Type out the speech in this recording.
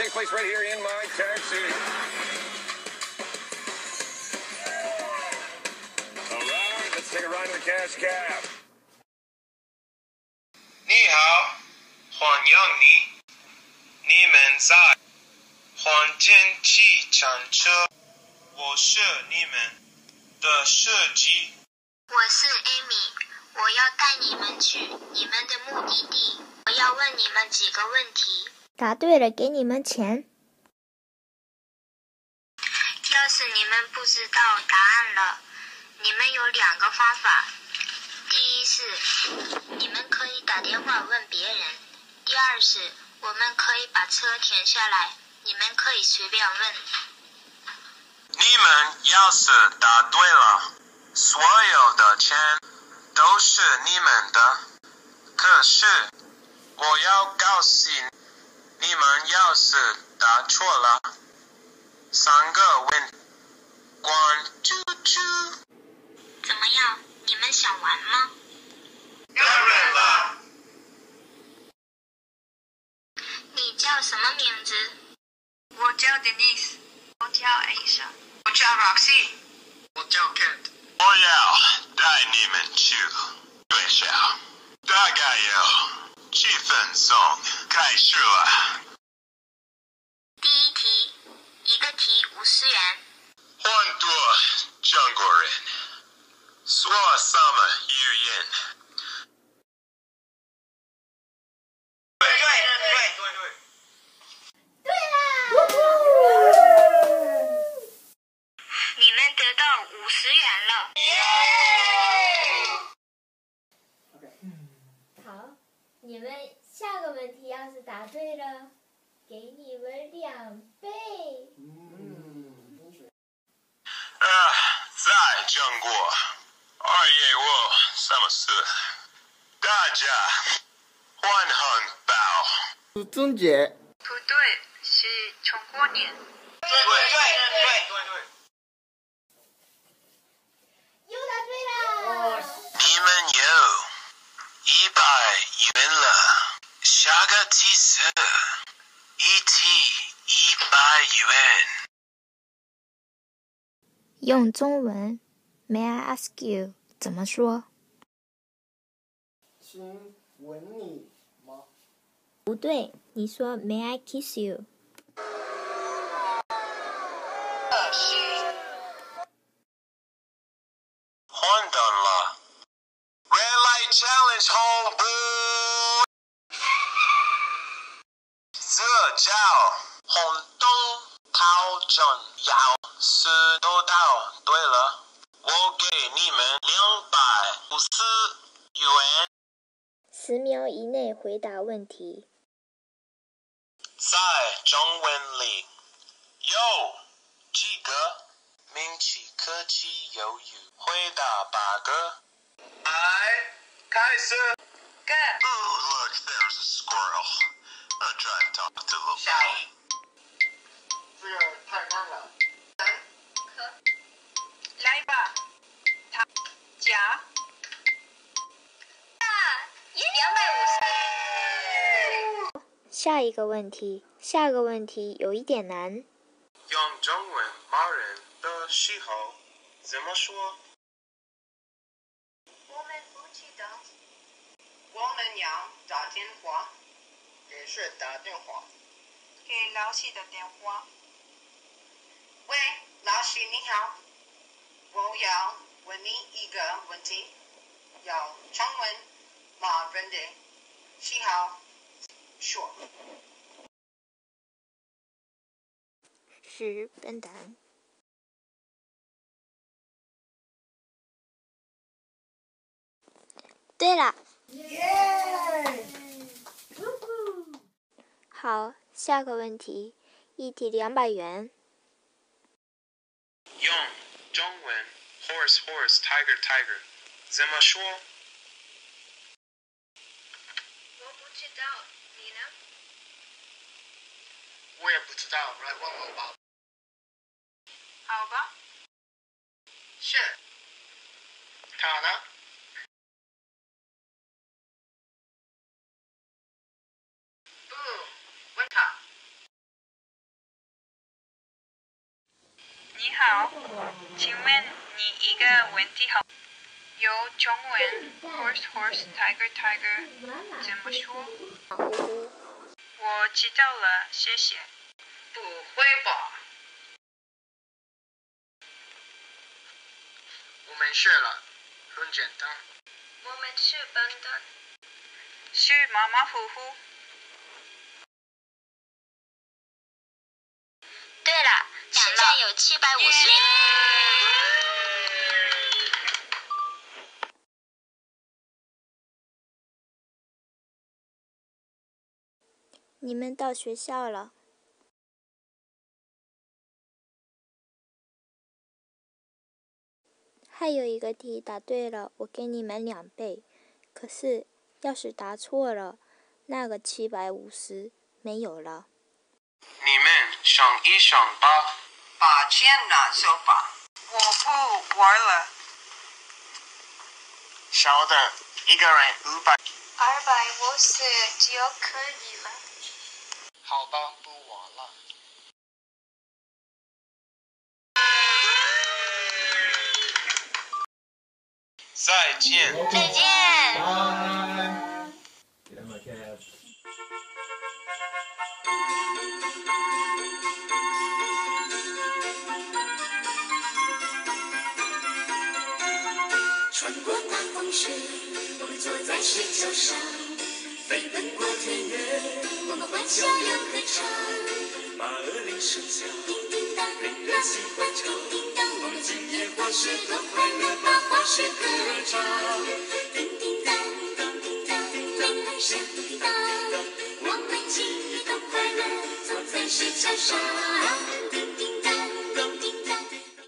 takes place right here in my taxi. All right, let's take a ride in the cash cab. 你好，欢迎你。你们在黄金机场车，我是你们的设计。我是 Amy，我要带你们去你们的目的地。我要问你们几个问题。答对了，给你们钱。要是你们不知道答案了，你们有两个方法。第一是你们可以打电话问别人；第二是我们可以把车停下来，你们可以随便问。你们要是答对了，所有的钱都是你们的。可是我要告诉你们，要是答错了，三个问关啾啾。怎么样？你们想玩吗？当然了。你叫什么名字？我叫 Denise，我叫 Aisha，我叫 Roxy，我叫 Kent。我要带你们去学校，大概有七分钟开始了。第一题，一个题五十元。很多中国人说什么语言？对对对对对。你们得到五十元了。好，你们下个问题要是答对了，给你们两倍。啊，在中国，二月我什么事？大家欢红包。是春节。不对，是中国年。对对对对答对了。你们有一百元了，下个提示，一题一百元。用中文，May I ask you 怎么说？亲吻你吗？不对，你说 May I kiss you？换灯了，Red Light Challenge homeboy，这叫红灯讨真要是都答对了，我给你们两百五十元。十秒以内回答问题。在中文里有几个名词可以犹豫？回答八个。来，开始。Good。Ooh, look, there's a squirrel. I'll try and talk to the little 小 buddy. 这个太难了。来吧，他夹两百五十。下一个问题，下个问题有一点难。用中文骂人的时候怎么说？我们不知道。我们要打电话给谁打电话？给老师的电话。喂，老师你好，我要问你一个问题，要中文骂人的时候说。是笨蛋。对了。好，下个问题，一题两百元。用中文 horse horse tiger tiger 怎么说？我不知道，你呢？我也不知道，来问我吧。好吧，是。他呢？不，问他。好，请问你一个问题好？有中文 horse horse tiger tiger 怎么说？我知道了，谢谢。不会吧？我们学了，很简单。我们是笨蛋，是马马虎虎。现在有七百五十。你们到学校了。还有一个题答对了，我给你们两倍。可是，要是答错了，那个七百五十没有了。你们想一想吧。把钱拿走吧。我不玩了。小的，一个人五百。二百五十就可以了。好吧，不玩了。再见。再见。大风雪，我们坐在石桥上，飞奔过田野，我们欢笑又歌唱。马儿铃声响，叮叮当，令人心欢唱。叮叮当，我们今夜滑雪多快乐，把滑雪歌唱。